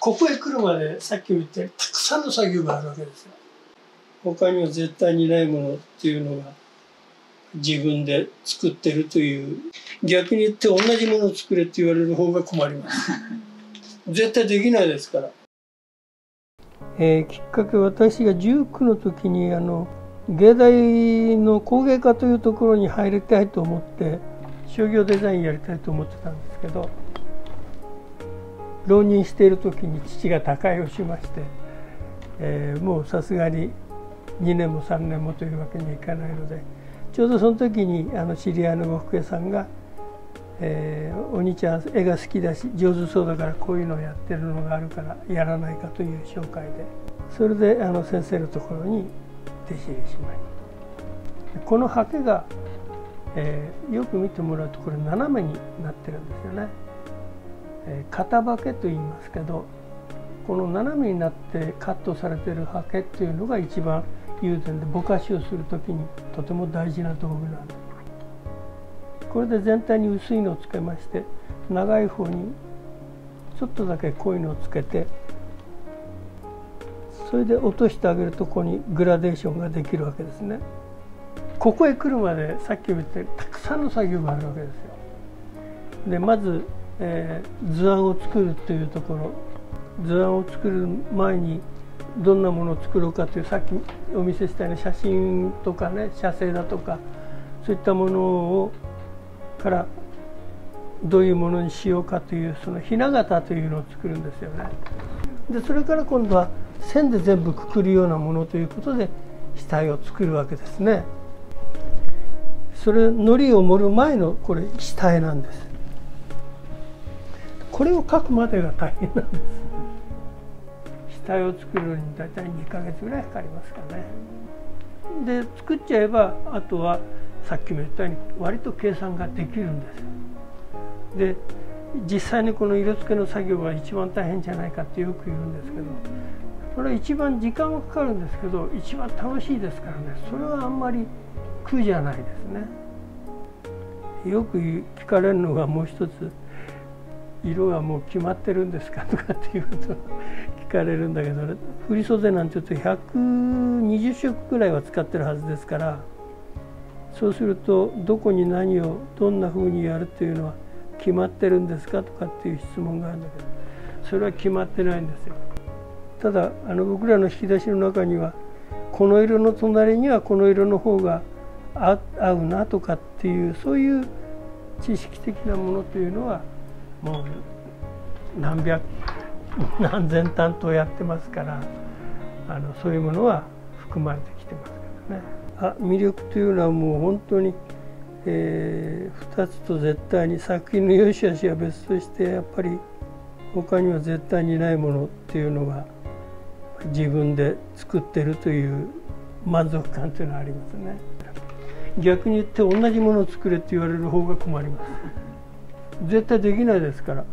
ここへ来るまでさっきも言ったようにたくさんの作業があるわけですよ。他には絶対にないものっていうのが自分で作ってるという。逆に言って同じものを作れって言われる方が困ります。絶対できないですから、えー、きっかけ私が19の時にあの芸大の工芸科というところに入りたいと思って商業デザインやりたいと思ってたんですけど浪人している時に父が他界をしまして、えー、もうさすがに2年も3年もというわけにはいかないのでちょうどその時にあの知り合いの呉服屋さんが、えー「お兄ちゃん絵が好きだし上手そうだからこういうのをやってるのがあるからやらないか」という紹介でそれであの先生のところに弟子入りしました。この刷毛が、えー、よく見てもらうとこれ斜めになってるんですよね、えー、肩刷毛と言いますけどこの斜めになってカットされてる刷毛っていうのが一番友禅でぼかしをする時にとても大事な道具なんです。これで全体に薄いのをつけまして長い方にちょっとだけ濃いのをつけてそれで落としてあげるとここにグラデーションができるわけですね。ここへ来るまでさっきも言ったようにたくさんの作業があるわけですよ。でまず、えー、図案を作るというところ図案を作る前にどんなものを作ろうかというさっきお見せしたような写真とかね写生だとかそういったものをからどういうものにしようかというそのひな形というのを作るんですよね。でそれから今度は線で全部くくるようなものということで額を作るわけですね。それ糊を盛る前のこれ下絵なんです。これを描くまでが大変なんです死。体を作るのに大体2ヶ月ぐらいかかりますかね。で作っちゃえばあとはさっきも言ったように割と計算ができるんです。で実際にこの色付けの作業が一番大変じゃないかってよく言うんですけどそれは一番時間がかかるんですけど一番楽しいですからねそれはあんまり苦じゃないですね。よく聞かれるのがもう一つ色はもう決まってるんですかとかっていうこと聞かれるんだけど振り袖なんて言うと120色くらいは使ってるはずですからそうするとどこに何をどんなふうにやるっていうのは決まってるんですかとかっていう質問があるんだけどそれは決まってないんですよ。ただあの僕らの引き出しの中にはこの色の隣にはこの色の方が合うなとかっていうそういう知識的なものというのはもう何百何千担当やってますからあのそういうものは含まれてきてますからね。あ魅力というのはもう本当に、えー、2つと絶対に作品の良し悪しは別としてやっぱり他には絶対にないものっていうのが自分で作ってるという満足感というのはありますね。逆に言って同じものを作れって言われる方が困ります。絶対できないですから。